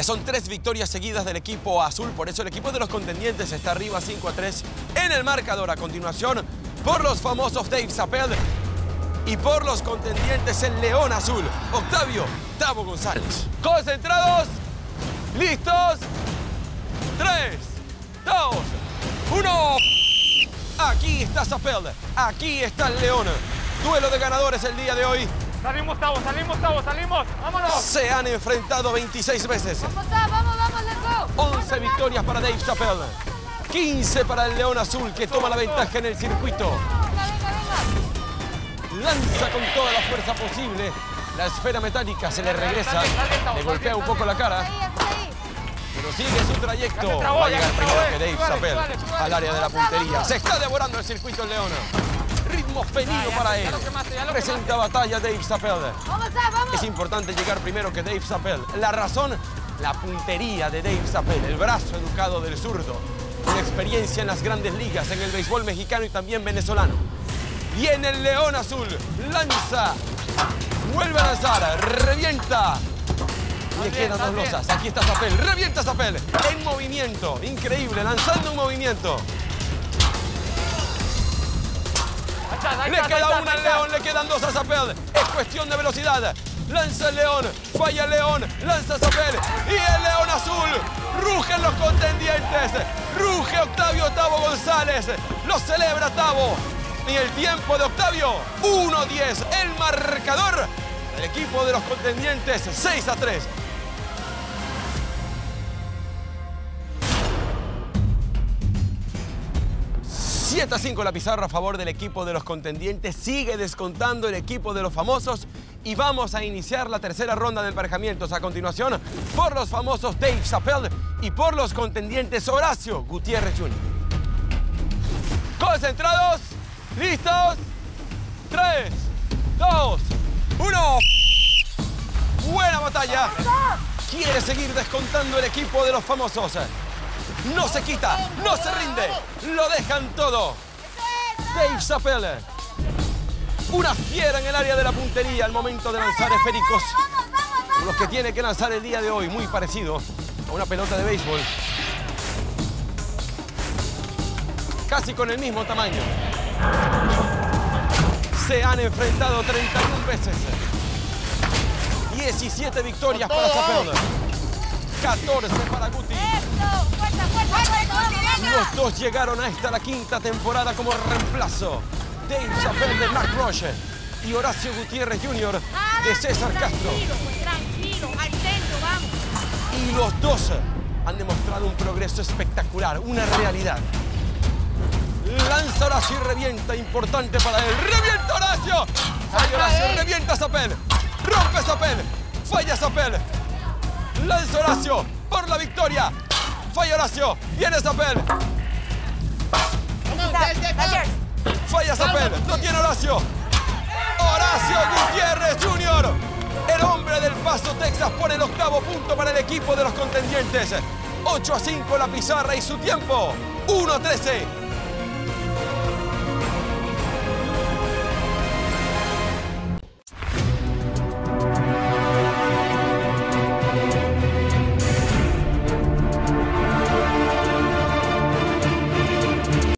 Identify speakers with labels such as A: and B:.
A: Ya son tres victorias seguidas del equipo azul, por eso el equipo de los contendientes está arriba 5 a 3 en el marcador. A continuación, por los famosos Dave Zapel y por los contendientes el León Azul, Octavio Tavo González. Concentrados, listos, 3, 2, 1. Aquí está Zapel, aquí está el León. Duelo de ganadores el día de hoy.
B: Salimos, Tavo, salimos, Tavo, salimos. ¡Vámonos!
A: Se han enfrentado 26 veces.
C: Vamos, Tavo, vamos, vamos, let's go.
A: 11 victorias para Dave Chappelle. 15 para el León Azul que toma la ventaja en el circuito.
C: Venga, venga, venga.
A: Lanza con toda la fuerza posible. La esfera metálica se le regresa. Le golpea un poco la cara, pero sigue su trayecto. Va a llegar primero que Dave
B: súbale,
A: Chappelle al área de la puntería. Se está devorando el circuito el León. Ritmo
B: ya,
A: para él. Presenta batalla Dave Chappelle. Es importante llegar primero que Dave Chappelle. La razón, la puntería de Dave Chappelle, el brazo educado del zurdo, con experiencia en las grandes ligas, en el béisbol mexicano y también venezolano. Viene el León Azul, lanza, vuelve a lanzar, revienta. Le quedan dos losas. Aquí está Zapel, revienta Zapel, en movimiento, increíble, lanzando un movimiento. Le queda una al. León, le quedan dos a Zapel. Es cuestión de velocidad. Lanza el León, falla el León, lanza Zapel y el León Azul. Rugen los contendientes. Ruge Octavio Tavo González. Lo celebra Tavo. Y el tiempo de Octavio, 1-10. El marcador del equipo de los contendientes, 6 a 3. Siete a 5 la pizarra a favor del equipo de los contendientes. Sigue descontando el equipo de los famosos. Y vamos a iniciar la tercera ronda de emparejamientos. A continuación, por los famosos Dave Chappelle y por los contendientes Horacio Gutiérrez Jr. Concentrados, listos. 3, 2, 1. Buena batalla. Quiere seguir descontando el equipo de los famosos. No se quita, no se rinde. Lo dejan todo. Dave Chappelle. Una fiera en el área de la puntería al momento de lanzar esféricos. Los que tiene que lanzar el día de hoy, muy parecido a una pelota de béisbol. Casi con el mismo tamaño. Se han enfrentado 31 veces. 17 victorias para Chappelle. 14 para Guti. Los dos llegaron a esta la quinta temporada como reemplazo. Dave Chappelle de Mark Roche y Horacio Gutiérrez Jr. de César Castro.
C: Tranquilo, pues, tranquilo, al centro, vamos.
A: Y los dos han demostrado un progreso espectacular, una realidad. Lanza Horacio y revienta, importante para él. ¡Revienta Horacio! Falla Horacio, revienta Zapel. Rompe Zapel. Falla Zapel. Lanza Horacio por la victoria. Falla Horacio. Viene Zapel. Falla Zapel. No tiene Horacio. Horacio Gutiérrez Jr. El hombre del Paso, Texas, pone el octavo punto para el equipo de los contendientes. 8 a 5 la pizarra y su tiempo. 1 a 13.